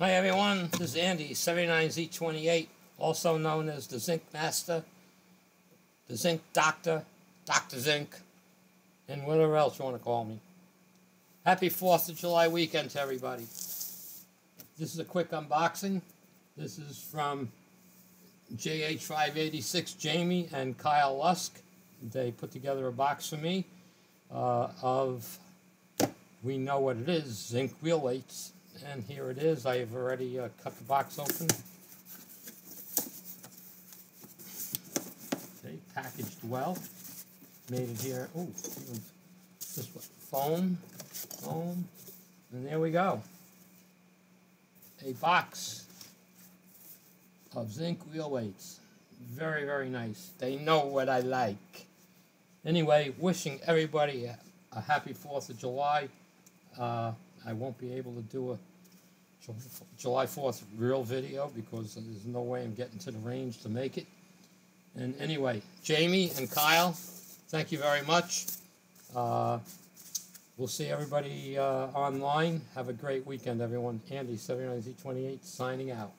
Hi everyone, this is Andy, 79Z28, also known as the Zinc Master, the Zinc Doctor, Dr. Zinc, and whatever else you want to call me. Happy 4th of July weekend to everybody. This is a quick unboxing. This is from JH586 Jamie and Kyle Lusk. They put together a box for me uh, of, we know what it is, zinc wheel weights and here it is. I have already uh, cut the box open. Okay, packaged well. Made it here. Oh, this one. Foam. Foam. And there we go. A box of zinc wheel weights. Very, very nice. They know what I like. Anyway, wishing everybody a, a happy 4th of July. Uh, I won't be able to do a July 4th real video because there's no way I'm getting to the range to make it. And anyway, Jamie and Kyle, thank you very much. Uh, we'll see everybody uh, online. Have a great weekend, everyone. Andy, 79Z28, signing out.